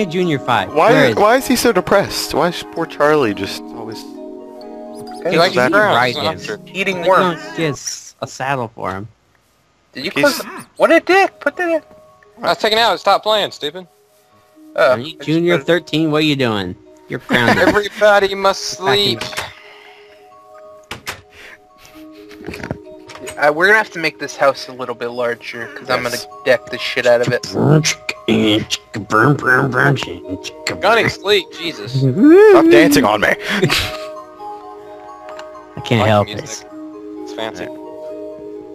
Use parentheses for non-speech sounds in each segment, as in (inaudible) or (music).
Junior five. Why? Where is why is he so depressed? Why is poor Charlie just always? He likes that- browns, ride not him. sure. Eating it? worms. Yes, a saddle for him. Did you close the... What a dick! Put that in. I was taking out. Stop playing, stupid. Are just Junior put thirteen, what are you doing? You're (laughs) grounded. Everybody must sleep. Uh, we're gonna have to make this house a little bit larger because I'm gonna deck the shit out of it. Gunny, sleep. Jesus. Stop dancing on me. (laughs) I can't Like help music. it. It's fancy.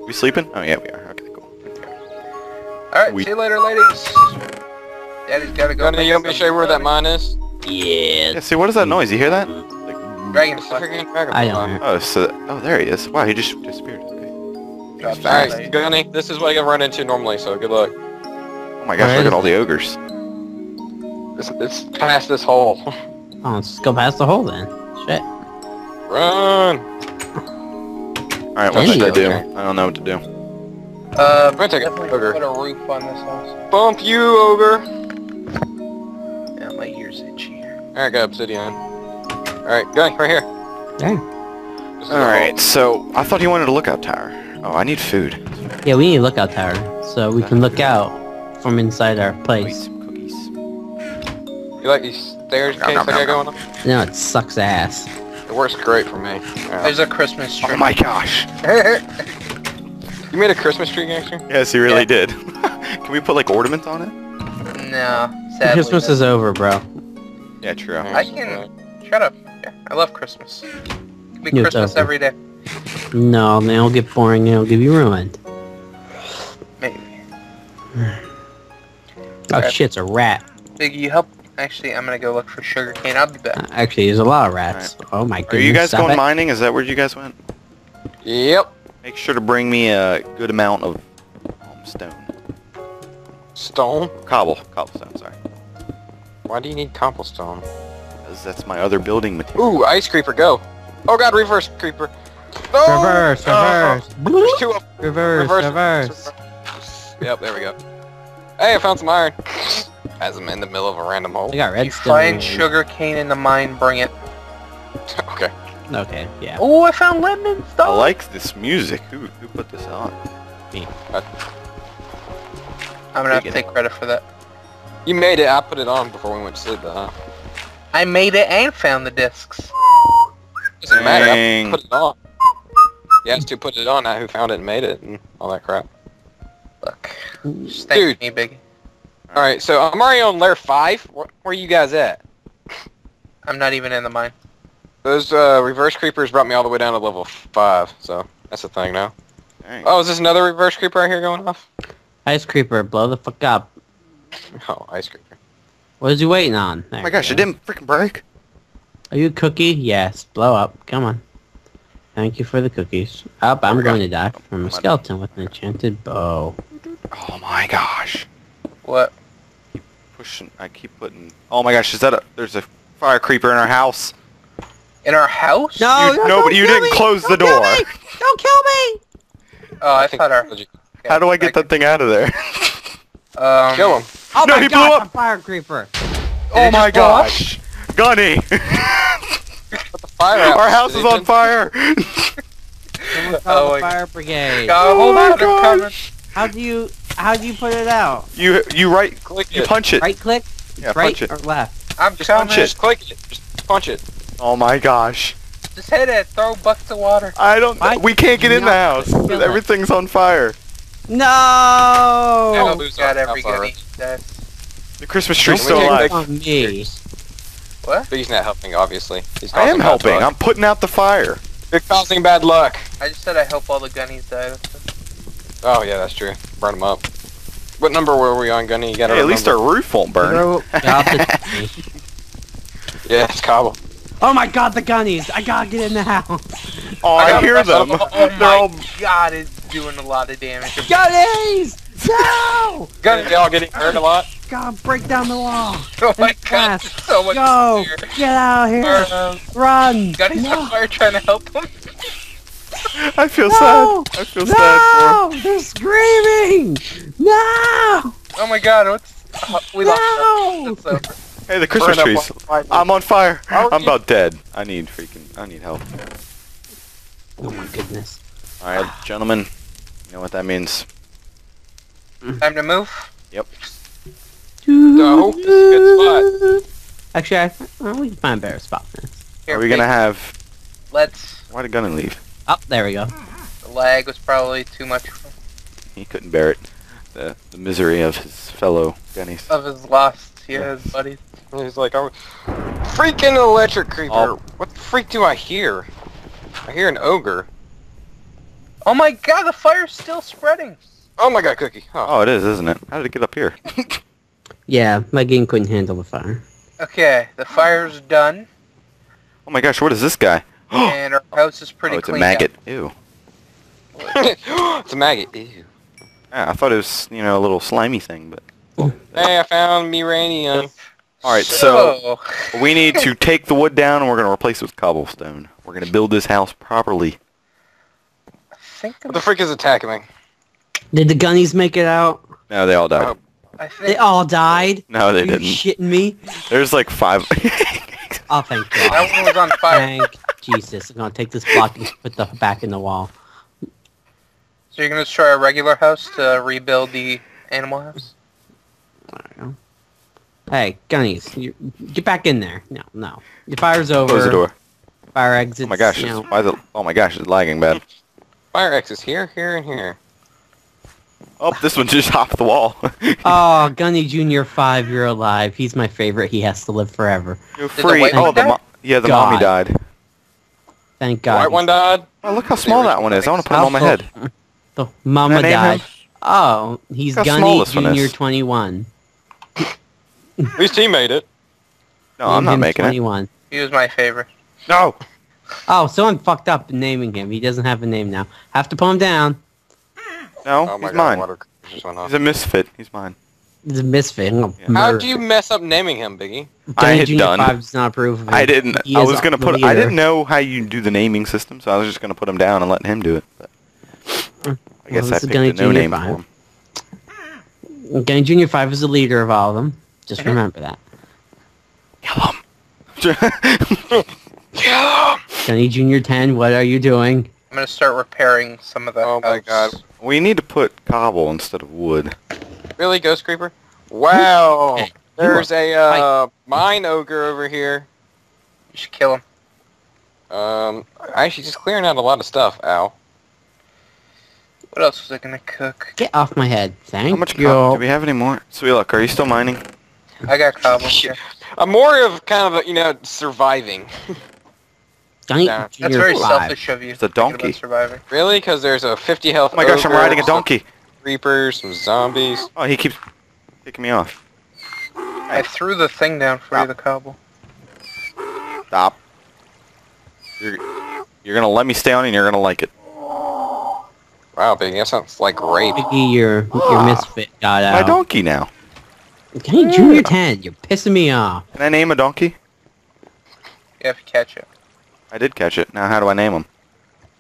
we sleeping? Oh yeah, we are. Okay, cool. All right, We- see you later, ladies. Daddy's gotta go. Gunny, make you want me to show you where that mine is? Yeah. Yeah. See, what is that noise? You hear that? Dragon It's the freaking. I don't. Oh, so oh, there he is. Wow, he just disappeared. Okay. Alright. Gunny, this is what you run into normally, so good luck. Oh my gosh, Where look at all the ogres. It's, it's past this hole. (laughs) Oh, let's go past the hole then. Shit. Run! All right, what should I do? Okay. I don't know what to do. Uh, I'm gonna take a definitely ogre. put a roof on this house. Bump you, ogre! Yeah, my ears itchy. Here. Alright, got obsidian. Alright, Gunny, right here. Yeah. This is All the right, so I thought he wanted a lookout tower. Oh, I need food. Yeah, we need a lookout tower so we can look out from inside our place. some cookies. You like these stairs Nom, case nom, I got nom, going on? No, it sucks ass. It works great for me. Yeah. There's a Christmas oh tree. Oh my gosh. (laughs) You made a Christmas tree, actually? Yes, he really Yeah. did. (laughs) Can we put like ornaments on it? no, sadly. Christmas no. is over, bro. Yeah, true. I can. Shut up. Yeah, I love Christmas. It be Yeah, Christmas definitely. every day. No, then it'll get boring and it'll give you ruined. Maybe. Oh Okay. shit, it's a rat. Biggie, you help. Actually, I'm gonna go look for sugar cane. I'll be back. Uh, Actually, there's a lot of rats. Oh my goodness. Are you guys going it. mining? Is that where you guys went? Yep. Make sure to bring me a good amount of stone. Stone? Cobble. Cobblestone, sorry. Why do you need cobblestone? Because that's my other building material. Ooh, ice creeper, go! Oh god, reverse creeper. No! Reverse, Oh, reverse, There's two of reverse, reverse, reverse. Yep, there we go. Hey, I found some iron. As I'm in the middle of a random hole. I got You redstone. find sugar cane in the mine, bring it. (laughs) okay. Okay, yeah. Oh, I found lemon stuff. I like this music. Who, who put this on? Me. Uh, I'm gonna have to Dig it. take credit for that. You made it. I put it on before we went to sleep, though. Huh? I made it and found the discs. Doesn't matter. I put it on. You have to put it on. Not who found it and made it and all that crap. Look, just thank Dude. me, Biggie. All right, so I'm already on layer five. Where, where you guys at? I'm not even in the mine. Those uh, reverse creepers brought me all the way down to level five. So that's the thing now. Dang. Oh, is this another reverse creeper right here going off? Ice creeper, blow the fuck up. (laughs) Oh, ice creeper. What is you waiting on? Oh my gosh, it didn't freaking break. Are you a cookie? Yes. Blow up. Come on. Thank you for the cookies. Up, I'm we going go. to die from a skeleton with an enchanted bow. Oh my gosh. What? Keep Pushing. I keep putting. Oh my gosh, is that a? There's a fire creeper in our house. In our house? No, You- no, no, don't but you kill didn't me! close the Don't kill door. me! Don't kill me! Oh, I, think thought our. that's How do I get that thing out of there? Um, Kill him. Oh No, my he blew god, up! a fire creeper! oh it my just up? gosh. Gunny! Put the fire out. our house is on fire! Someone (laughs) Oh the fire brigade. Oh, Oh hold my on, I'm God. coming. How do you how do you put it out? you you right Click you it. punch it. Right click? Yeah, right punch it. or left? I'm Just punch it. Just click it. Just punch it. Oh my gosh. Just hit it. Throw buckets of water. I don't Why we can't get in the house. kill it? Everything's on fire. No! Yeah, lose God, our every house already. goodie. The Christmas tree's Don't still alive. on me. What? But he's not helping, obviously. He's I am helping. luck. I'm putting out the fire. You're causing bad luck. I just said I hope all the gunnies die. Oh yeah, that's true. Burn them up. What number were we on, Gunny? You gotta Hey, at least our roof won't burn. Throw- Yeah, I'll take me. Yeah, it's cobble. oh my god, the gunnies! I gotta get in the house! Oh, I I, hear them. of. Oh (laughs) my all God, it's doing a lot of damage. Gunnies! No! Gunny, they all getting hurt a lot. God, break down the wall! (laughs) Oh my And God, so much Go! fear. Get out of here! Uh, Run! Gunny's no! (laughs) on fire trying to help him. I feel No! sad. I feel sad for No! They're screaming! No! Oh my God, what's Uh, we lost. That's over. Hey, the Christmas Burn trees. one- I'm on fire. I'm you- about dead. I need freaking. I need help. Oh my goodness. All right, gentlemen. You know what that means. Time to move. Yep. No, this is a good Actually, I, well, we can find a better spot. Here, Are we gonna have? Let's. Why did Gunnan leave? Oh, there we go. The lag was probably too much for- He couldn't bear it. The the misery of his fellow Gunnies. of his lost. He has buddies. He's like, oh, freaking electric creeper. Oh. What the freak do I hear? I hear an ogre. Oh my god, the fire's still spreading. Oh my god, Cookie. Oh. Oh, it is, isn't it? How did it get up here? (laughs) Yeah, my game couldn't handle the fire. Okay, the fire's done, Oh my gosh, what is this guy? Oh, (gasps) and our house is pretty oh, it's a clean. maggot. Ew. (gasps) it's a maggot. Ew. Yeah, I thought it was you know a little slimy thing, but. Hey, I found Miranium. All right, so we need to (laughs) take the wood down and we're gonna replace it with cobblestone. We're gonna build this house properly. I think What the freak is attacking me? Did the gunnies make it out? No, they all died. Oh. I They all died? No, they Are you didn't. shitting me? There's like five. (laughs) Oh, thank God. that one was on fire. Thank Jesus. I'm gonna take this block and put the back in the wall. So you're gonna destroy our regular house to rebuild the animal house? There we go. Hey, gunnies, you, get back in there. No, no. The fire's over. Close the door. Fire exits. Oh my gosh, you it's, know. why is it? Oh my gosh, it's lagging bad. Fire X is here, here, and here. Oh, this one just hopped the wall. (laughs) Oh, Gunny Junior Five, you're alive. He's my favorite. He has to live forever. You're free. white Oh, one the mo- yeah, the God. mommy died. Thank God. white one died. Oh, look how small that one is. I want to put him on my head. The mama Can died. Oh, he's Look how Gunny this one Junior is. Twenty One. At least he made it. No, I'm not making it. Twenty One. He was my favorite. No. Oh, someone fucked up naming him. He doesn't have a name now. Have to pull him down. No, Oh he's god, mine. water just went off. He's a misfit. He's mine. He's a misfit. Yeah. How murder would you mess up naming him, Biggie? I had Junior done. Five does not approve of him. I didn't. He I was gonna the put. I didn't know how you do the naming system, so I was just gonna put him down and let him do it. But I guess this I picked Gunny a no Junior name Five. for him. Gunny Junior Five is the leader of all of them. Just remember that. Kill him. (laughs) Yeah. Gunny Junior Ten, what are you doing? I'm gonna start repairing some of the Oh my house. God. we need to put cobble instead of wood. Really, Ghost Creeper? Wow. There's a uh, mine ogre over here. You should kill him. Um, I actually, just clearing out a lot of stuff. Ow. What else was I gonna cook? Get off my head. Thank How much you. cobble? Do we have any more? Sweet luck. Are you still mining? I got cobble here. I'm more of kind of a, you know surviving. (laughs) Gunny Yeah. That's Junior very Five. selfish of you. It's a thinking about donkey. Surviving. really? Because there's a 50 health. Oh my gosh, I'm ogre, riding a some donkey. Creepers, some zombies. Oh, he keeps kicking me off. I threw the thing down for you, the cobble. Stop. You're, you're gonna let me stay on and you're gonna like it. Wow, Biggie, that sounds like rape. Biggie, your your ah. misfit got My donkey now. Gunny Junior Ten, you're pissing me off. Can I name a donkey? Yeah, if you catch it. I did catch it. Now how do I name him?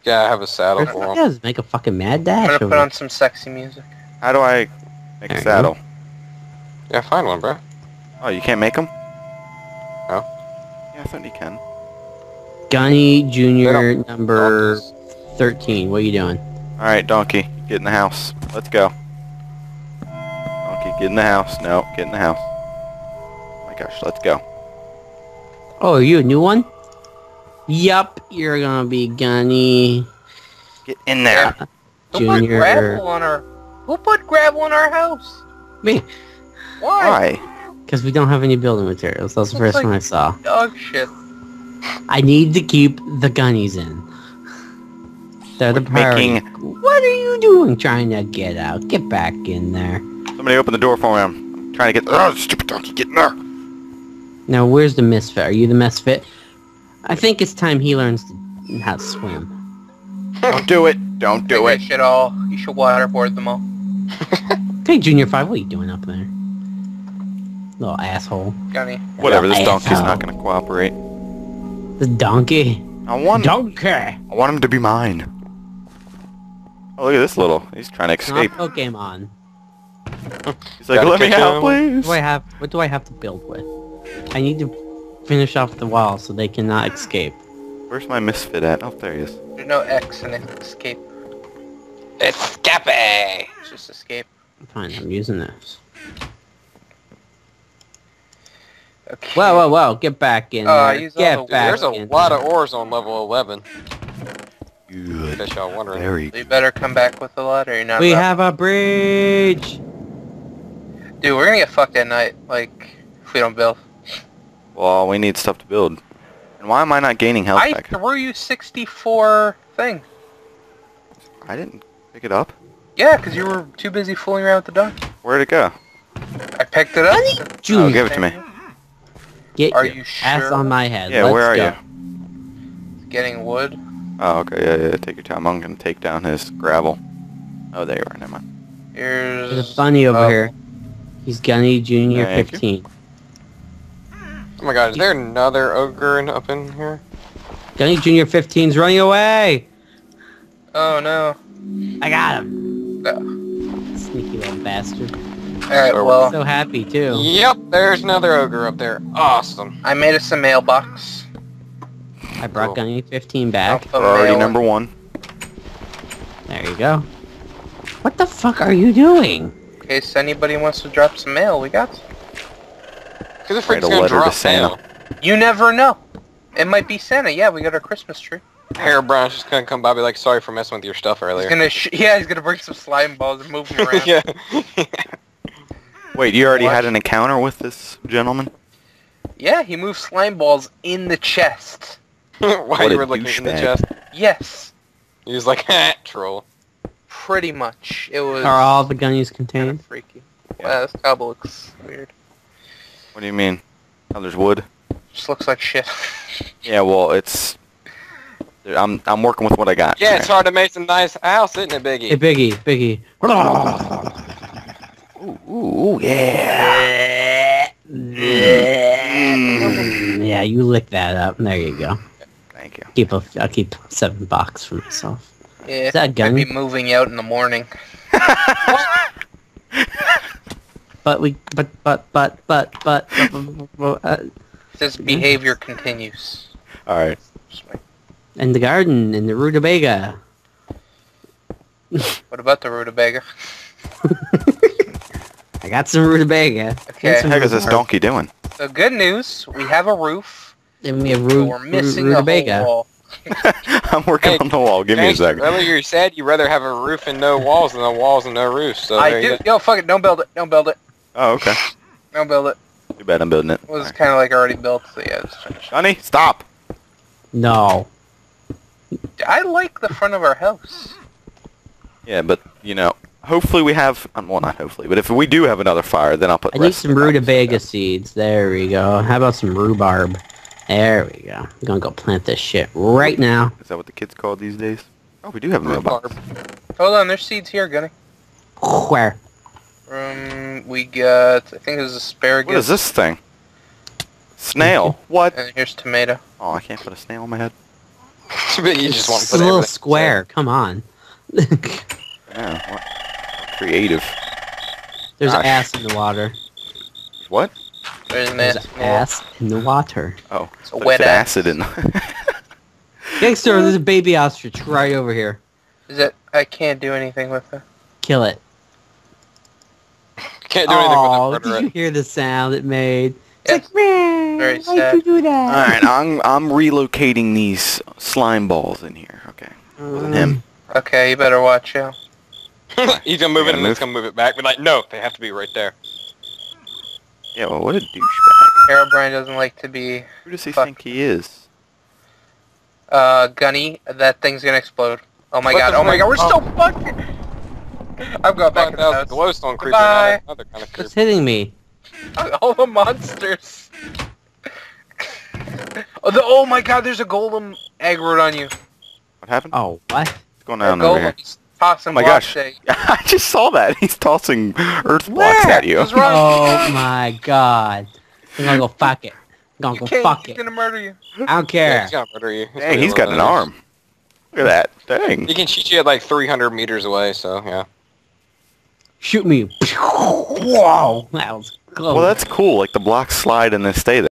Yeah, I have a saddle What for him. does make a fucking mad dash. I'm gonna over put on some sexy music. How do I make There a you saddle? Yeah, find one, bro. Oh, you can't make them? No. Yeah, I thought you can. Gunny Junior don't- number Donkeys. thirteen. What are you doing? All right, donkey, get in the house. Let's go. Donkey, get in the house. No, get in the house. Oh my gosh, let's go. Oh, are you a new one? Yup, you're gonna be Gunny Get in there. Who put Junior. gravel on our? Who put gravel in our house? Me, Why? Why? because we don't have any building materials. That's the first like- one I saw. Dog shit. I need to keep the gunnies in. They're the We're priority. making- What are you doing trying to get out? Get back in there. Somebody open the door for me. I'm trying to get. Oh, stupid donkey, get in there. Now, where's the misfit? Are you the misfit? I think it's time he learns to, how to swim. Don't do it. Don't do They it. should all. You should waterboard them all. (laughs) Hey, Junior 5, what are you doing up there? Little asshole. Gunny. Whatever. This Little donkey's not gonna cooperate. The donkey. I want. Donkey! I want him to be mine. Oh, look at this little. He's trying to escape. Not escape. Pokemon. He's like, Gotta let me kick out, him. please. What do I have? What do I have to build with? I need to finish off the wall so they cannot escape. Where's my misfit at? Oh, there he is. There's no X in escape. Escape! It's just escape. Fine, I'm using this. Okay. Whoa, whoa, whoa! Get back in I there. Get the- back There's a in lot there. of ores on level 11. In Good. case y'all wondering. Very. You better come back with a lot, or you're not. We allowed. have a bridge. Dude, we're gonna get fucked at night. Like, if we don't build. Well, we need stuff to build. And why am I not gaining health I back? threw you 64 thing. I didn't pick it up. Yeah, because you were too busy fooling around with the dog. Where'd it go? I picked it up. Oh, Junior, give it to me. get Are your you ass sure? on my head. Yeah, Let's where are go. you? Getting wood. Oh, okay, yeah, yeah, take your time. I'm gonna take down his gravel. Oh, there you are, never mind. Here's. There's a bunny over Oh. here. He's Gunny Junior Thank you. 15. Oh my god, is there another ogre in, up in here? Gunny Junior 15's running away. Oh no. I got him. No. Sneaky little bastard. Alright, well, So happy too. Yep, there's another ogre up there. Awesome. I made us a mailbox. I brought Cool. Gunny 15 back. put already number one. There you go. What the fuck are you doing? In case anybody wants to drop some mail, we got some. Because the Write freak's a gonna letter to drop Santa. mail. You never know. It might be Santa. Yeah, we got our Christmas tree. Hairbrow's just gonna come by be like, sorry for messing with your stuff He's earlier. gonna, sh- yeah, he's gonna bring some slime balls and move them around. (laughs) yeah. Wait, you already What? had an encounter with this gentleman? Yeah, he moved slime balls in the chest. (laughs) While What you were looking in the chest. Yes, He was like, ha, troll. pretty much. It was Are all the Gunnies kind contained? of freaky. Wow, this cobble looks weird. What do you mean? Oh, there's wood? Just looks like shit. (laughs) Yeah, well, it's... I'm, I'm working with what I got. Yeah, it's hard to make a nice house, isn't it, Biggie? Hey, Biggie, Biggie. Ooh, ooh, yeah. yeah, you lick that up. There you go. Thank you. Keep a, I'll keep seven bucks for myself. Yeah, Is that a I'd gun? be moving out in the morning. (laughs) But we, but, but, but, but, but, but uh, This behavior continues. Alright. Just in the garden, in the rutabaga. What about the rutabaga? (laughs) I got some rutabaga. Okay. What the heck is this donkey doing? So good news, we have a roof. Give me a but ru- we're missing a rutabaga. whole wall. (laughs) I'm working Hey, on the wall. Give me a Gangster, second. Earlier you said you'd rather have a roof and no walls than a walls and no roof. So I there you do. go. Yo, fuck it. Don't build it. Don't build it. Oh, okay. Don't build it. Too bad I'm building it. It was kind of like already built. So yeah, just finish. Johnny, stop! No. I like the front of our house. Yeah, but, you know, hopefully we have... Um, well, not hopefully, but if we do have another fire, then I'll put... I the need some of rutabaga down. seeds. There we go. How about some rhubarb? There we go. I'm gonna go plant this shit right now. Is that what the kids call these days? Oh, we do have a mailbox. Hold on, there's seeds here, Gunny. Where? Um, we got. I think this is asparagus. What is this thing? Snail. (laughs) What? And here's tomato. Oh, I can't put a snail on my head. But (laughs) you just want to It's put a little everything- square. Come on. (laughs) Yeah, what? Creative. There's Gosh. ass in the water. What? There's an There's ass. ass in the water. Oh, It's a thought you wet said ass. acid in. Gangster, there's a baby ostrich right over here. Is it? I can't do anything with it. Kill it. Can't do anything Oh, with did it. you hear the sound it made? It's Yes. like, man, why'd you do that? All right, I'm I'm relocating these slime balls in here. Okay, Um, him. Okay, you better watch out. (laughs) He's gonna move You're it and gonna it's gonna move it back. Be like, no, they have to be right there. Yeah, well, what a douchebag. Herobrine doesn't like to be Who does he Fuck. think he is? uh gunny. That thing's gonna explode. Oh my What god! Oh my god! We're Oh. so fucking. (laughs) I'm going back in the Find out house. the glowstone creeper. Goodbye. Now another kind of What's creep. hitting me? (laughs) All the monsters. (laughs) oh, the, oh my god! There's a golem aggroed on you. What happened? Oh, what? What's going on over here? tossing Oh my gosh. I just saw that. He's tossing earth blocks Where? at you. Oh my god. I'm gonna go fuck it. I'm gonna You go can't. fuck He's it. gonna murder you. I don't Yeah, care. he's gonna murder you. That's what Dang, he he's got an arm. Look at that. Dang. He can shoot you at like 300 meters away. So yeah. Shoot me. Whoa, that was close. Well, that's cool. Like the blocks slide and then stay there.